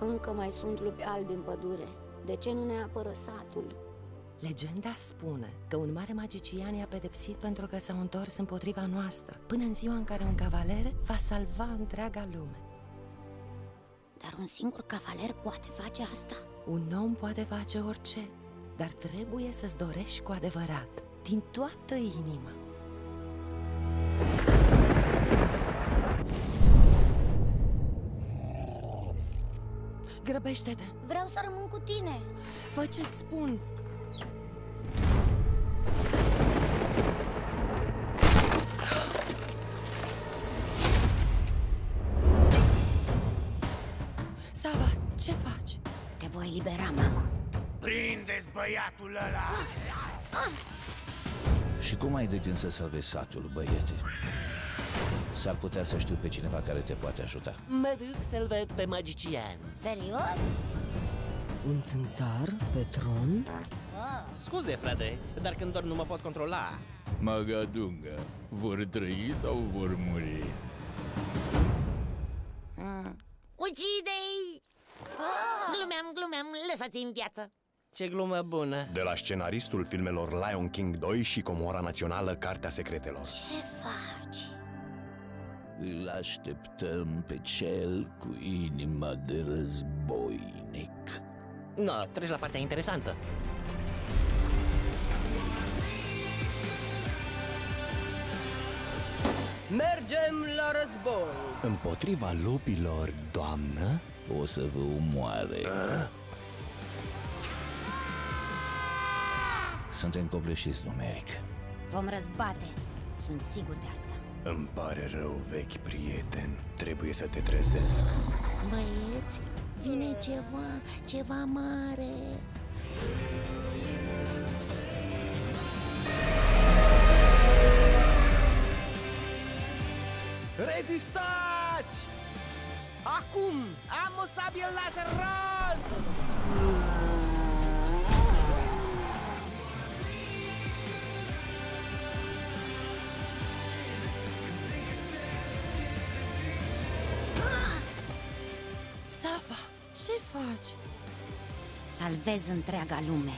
Încă mai sunt lupi albi în pădure. De ce nu ne apără satul? Legenda spune că un mare magician i-a pedepsit pentru că s-au întors împotriva noastră, până în ziua în care un cavaler va salva întreaga lume. Dar un singur cavaler poate face asta? Un om poate face orice, dar trebuie să-ți dorești cu adevărat, din toată inima. Grăbește-te! Vreau să rămân cu tine! Fă ce-ți spun! Sava, ce faci? Te voi elibera, mamă! Prindeți băiatul ăla! Și cum ai de gând să salvezi satul, băiete? S-ar putea să știu pe cineva care te poate ajuta. Mă duc să-l văd pe magician Serios? Un țânțar pe tron? Scuze, frate, dar când dorm nu mă pot controla Magadunga, vor trăi sau vor muri? Ucide-i! Glumeam, glumeam, lăsați-i în viață Ce glumă bună De la scenaristul filmelor Lion King 2 și Comora Națională Cartea Secretelor Ce faci? Îl așteptăm pe cel cu inima de războinic. No, treci la partea interesantă Mergem la război! Împotriva lupilor, doamnă? O să vă umoare. Suntem copleșiți numeric. Vom răzbate. Sunt sigur de asta. Îmi pare rău, vechi prieten Trebuie să te trezesc Băieți, vine ceva, ceva mare Rezistați! Acum am o sabie laser roz! Faci? Salvez întreaga lume.